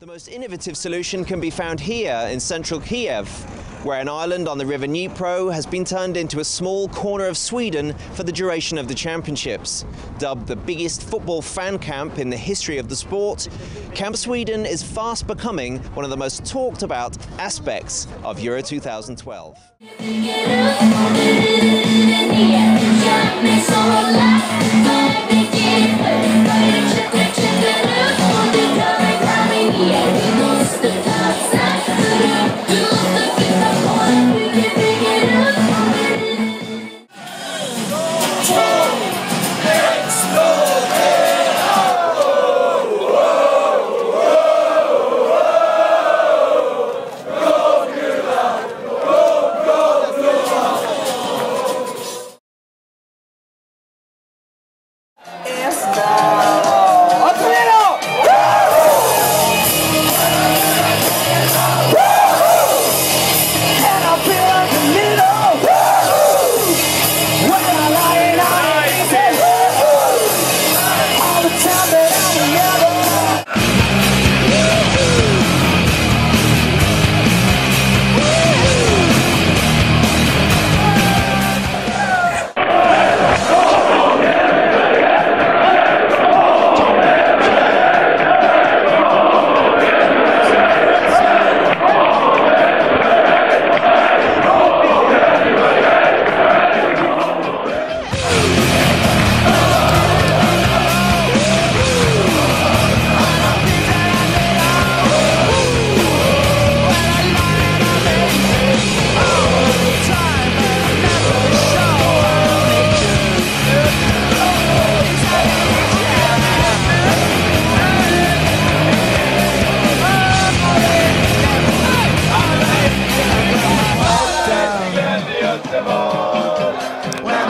The most innovative solution can be found here in central Kiev, where an island on the river Dnipro has been turned into a small corner of Sweden for the duration of the championships. Dubbed the biggest football fan camp in the history of the sport, Camp Sweden is fast becoming one of the most talked about aspects of Euro 2012. star.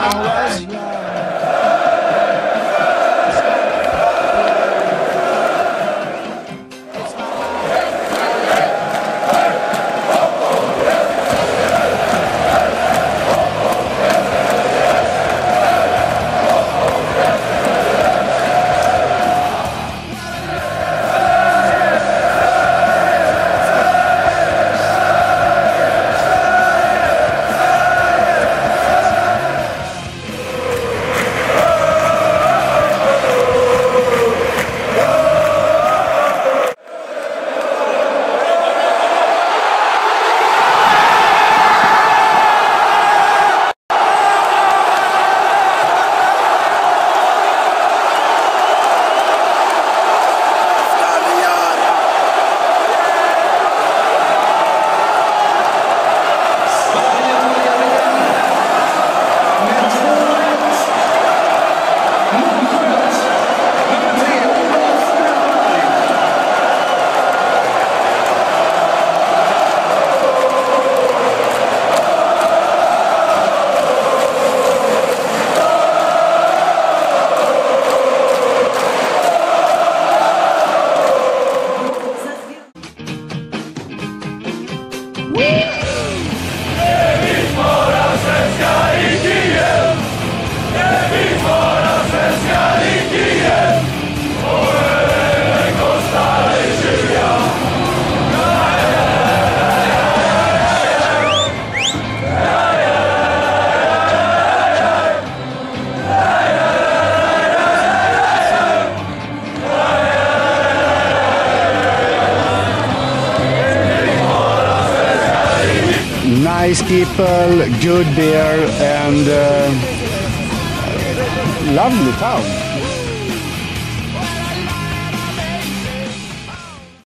I Enrage nice people, good beer, and uh, lovely town.